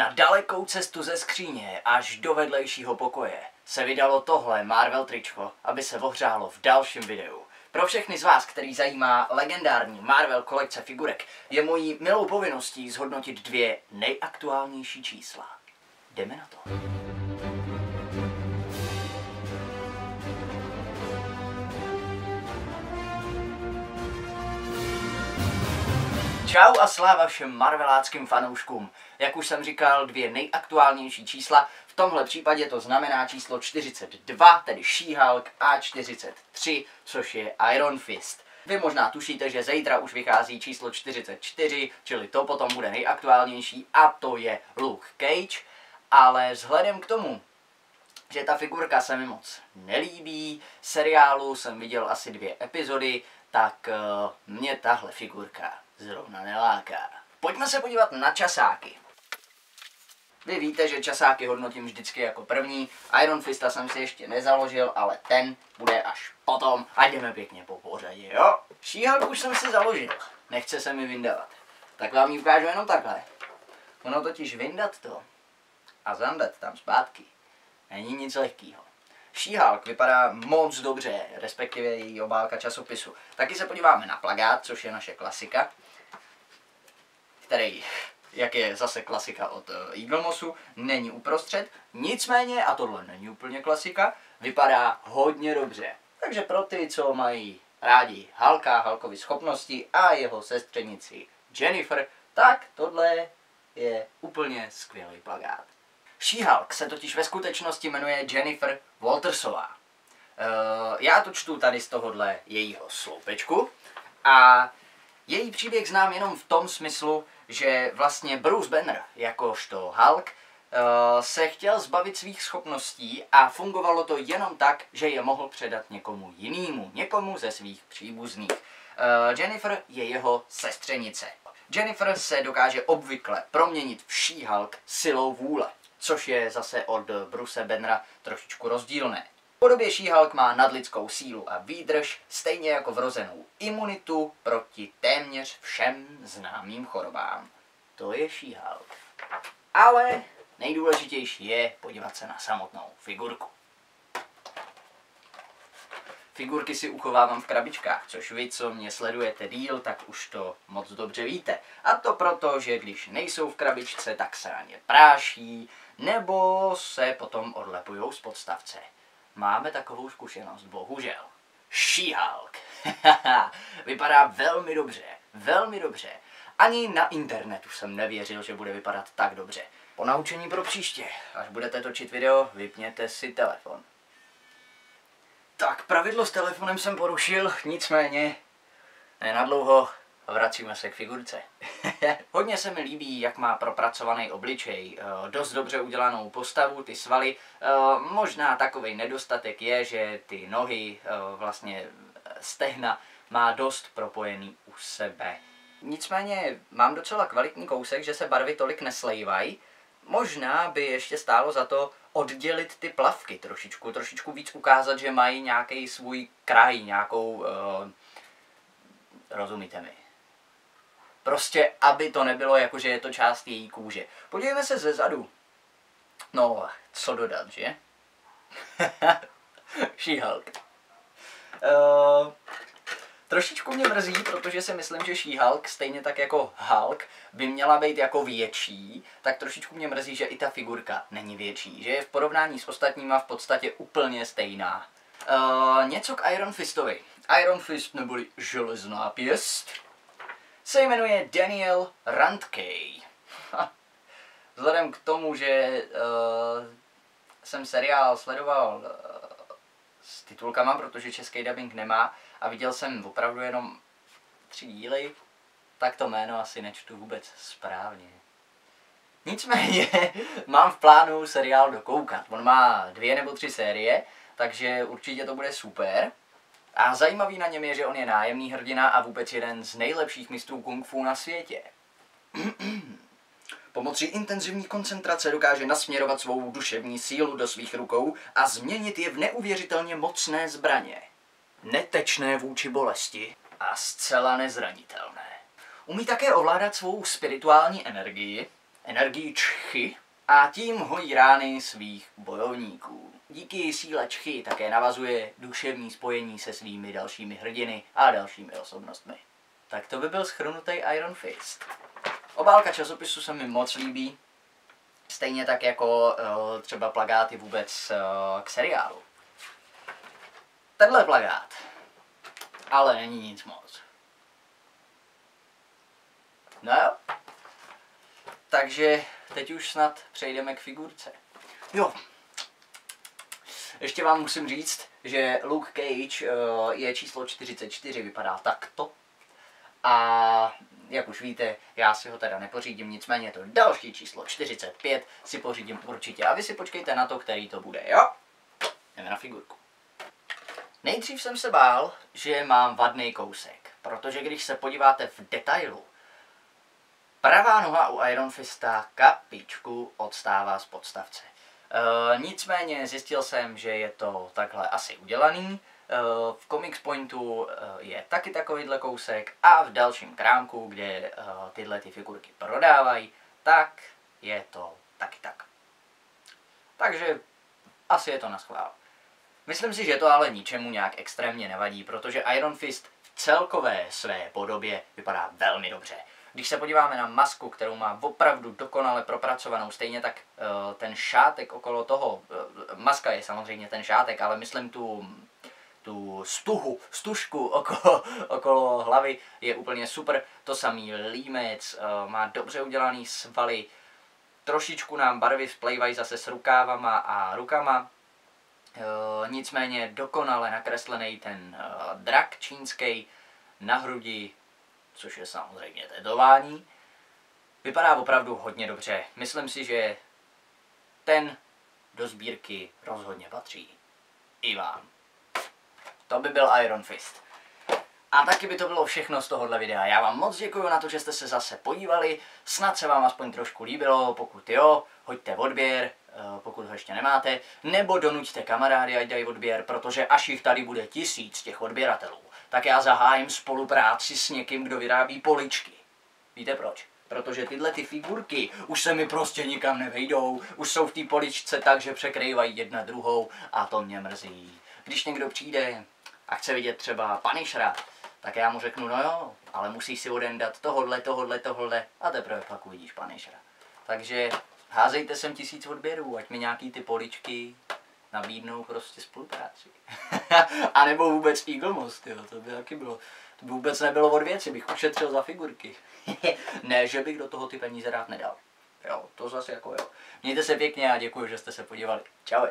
Na dalekou cestu ze skříně až do vedlejšího pokoje se vydalo tohle Marvel tričko, aby se ohřálo v dalším videu. Pro všechny z vás, který zajímá legendární Marvel kolekce figurek, je mojí milou povinností zhodnotit dvě nejaktuálnější čísla. Jdeme na to. Čau a sláva všem marveláckým fanouškům. Jak už jsem říkal, dvě nejaktuálnější čísla. V tomhle případě to znamená číslo 42, tedy She-Hulk, a 43, což je Iron Fist. Vy možná tušíte, že zítra už vychází číslo 44, čili to potom bude nejaktuálnější a to je Luke Cage. Ale vzhledem k tomu, že ta figurka se mi moc nelíbí, seriálu jsem viděl asi dvě epizody, tak uh, mě tahle figurka zrovna neláká. Pojďme se podívat na časáky. Vy víte, že časáky hodnotím vždycky jako první. Iron Fista jsem si ještě nezaložil, ale ten bude až potom. A jdeme pěkně po pořadě, jo? Šíhalku už jsem si založil. Nechce se mi vyndavat. Tak vám ji ukážu jenom takhle. Ono totiž vyndat to a zandat tam zpátky není nic lehkého. Šíhalk vypadá moc dobře, respektive její obálka časopisu. Taky se podíváme na plagát, což je naše klasika který, jak je zase klasika od uh, Eagle Mossu, není uprostřed, nicméně, a tohle není úplně klasika, vypadá hodně dobře. Takže pro ty, co mají rádi Halka, Halkovi schopnosti a jeho sestřenici Jennifer, tak tohle je úplně skvělý plagát. She-Hulk se totiž ve skutečnosti jmenuje Jennifer Waltersová. Uh, já to čtu tady z tohohle jejího sloupečku a její příběh znám jenom v tom smyslu, že vlastně Bruce Banner, jakožto Hulk, eh, se chtěl zbavit svých schopností a fungovalo to jenom tak, že je mohl předat někomu jinému, někomu ze svých příbuzných. Eh, Jennifer je jeho sestřenice. Jennifer se dokáže obvykle proměnit v She-Hulk silou vůle, což je zase od Bruce Bannera trošičku rozdílné. Podobě She-Hulk má nadlidskou sílu a výdrž, stejně jako vrozenou imunitu proti téměř všem známým chorobám. To je She-Hulk. Ale nejdůležitější je podívat se na samotnou figurku. Figurky si uchovávám v krabičkách, což vy, co mě sledujete díl, tak už to moc dobře víte. A to proto, že když nejsou v krabičce, tak se na ně práší, nebo se potom odlepují z podstavce. Máme takovou zkušenost, bohužel. She-Hulk. Vypadá velmi dobře, velmi dobře. Ani na internetu jsem nevěřil, že bude vypadat tak dobře. Po naučení pro příště. Až budete točit video, vypněte si telefon. Tak, pravidlo s telefonem jsem porušil, nicméně ne na dlouho vracíme se k figurce. Hodně se mi líbí, jak má propracovaný obličej, eh, dost dobře udělanou postavu, ty svaly. Eh, možná takový nedostatek je, že ty nohy, eh, vlastně stehna, má dost propojený u sebe. Nicméně mám docela kvalitní kousek, že se barvy tolik neslejvají. Možná by ještě stálo za to oddělit ty plavky trošičku, trošičku víc ukázat, že mají nějaký svůj kraj, nějakou, uh, rozumíte mi, Prostě, aby to nebylo jako, že je to část její kůže. Podívejme se ze zadu. No, co dodat, že? She-Hulk. Uh, trošičku mě mrzí, protože si myslím, že She-Hulk, stejně tak jako Hulk, by měla být jako větší, tak trošičku mě mrzí, že i ta figurka není větší, že je v porovnání s ostatníma v podstatě úplně stejná. Uh, něco k Iron Fistovi. Iron Fist neboli železná pěst se jmenuje Daniel Randkej. Vzhledem k tomu, že uh, jsem seriál sledoval uh, s titulkama, protože český dubbing nemá a viděl jsem opravdu jenom tři díly, tak to jméno asi nečtu vůbec správně. Nicméně mám v plánu seriál dokoukat. On má dvě nebo tři série, takže určitě to bude super. A zajímavý na něm je, že on je nájemný hrdina a vůbec jeden z nejlepších mistrů kung fu na světě. Pomocí intenzivní koncentrace dokáže nasměrovat svou duševní sílu do svých rukou a změnit je v neuvěřitelně mocné zbraně. Netečné vůči bolesti a zcela nezranitelné. Umí také ovládat svou spirituální energii, energii čchy a tím hojí rány svých bojovníků. Díky síle čchy také navazuje duševní spojení se svými dalšími hrdiny a dalšími osobnostmi. Tak to by byl schrnutý Iron Fist. Obálka časopisu se mi moc líbí, stejně tak jako uh, třeba plagáty vůbec uh, k seriálu. Tenhle plagát ale není nic moc. No jo. Takže teď už snad přejdeme k figurce. Jo. Ještě vám musím říct, že Luke Cage uh, je číslo 44, vypadá takto. A jak už víte, já si ho teda nepořídím, nicméně to další číslo 45 si pořídím určitě. A vy si počkejte na to, který to bude, jo? Jdeme na figurku. Nejdřív jsem se bál, že mám vadný kousek, protože když se podíváte v detailu, pravá noha u Iron Fista kapičku odstává z podstavce. E, nicméně zjistil jsem, že je to takhle asi udělaný. E, v Comics Pointu e, je taky takovýhle kousek a v dalším krámku, kde e, tyhle ty figurky prodávají, tak je to taky tak. Takže asi je to na schvál. Myslím si, že to ale ničemu nějak extrémně nevadí, protože Iron Fist v celkové své podobě vypadá velmi dobře. Když se podíváme na masku, kterou má opravdu dokonale propracovanou, stejně tak uh, ten šátek okolo toho, uh, maska je samozřejmě ten šátek, ale myslím tu, tu stuhu, stužku okolo, okolo hlavy je úplně super. To samý límec, uh, má dobře udělaný svaly, trošičku nám barvy splejvají zase s rukávama a rukama, Eh, nicméně dokonale nakreslený ten drak čínský na hrudi, což je samozřejmě tetování, vypadá opravdu hodně dobře. Myslím si, že ten do sbírky rozhodně patří. I vám. To by byl Iron Fist. A taky by to bylo všechno z tohohle videa. Já vám moc děkuji na to, že jste se zase podívali. Snad se vám aspoň trošku líbilo, pokud jo, hoďte odběr, Eh, pokud ho ještě nemáte, nebo donuďte kamarády, ať dají odběr, protože až jich tady bude tisíc těch odběratelů, tak já zahájím spolupráci s někým, kdo vyrábí poličky. Víte proč? Protože tyhle ty figurky už se mi prostě nikam nevejdou, už jsou v té poličce tak, že překrývají jedna druhou a to mě mrzí. Když někdo přijde a chce vidět třeba Punishera, tak já mu řeknu, no jo, ale musíš si odendat tohodle, tohodle, tohodle a teprve pak uvidíš Punishera. Takže házejte sem tisíc odběrů, ať mi nějaký ty poličky nabídnou prostě spolupráci. a nebo vůbec Eagle Most, jo, to by taky bylo. To by vůbec nebylo od věci, bych ušetřil za figurky. ne, že bych do toho ty peníze rád nedal. Jo, to zase jako jo. Mějte se pěkně a děkuji, že jste se podívali. Čau.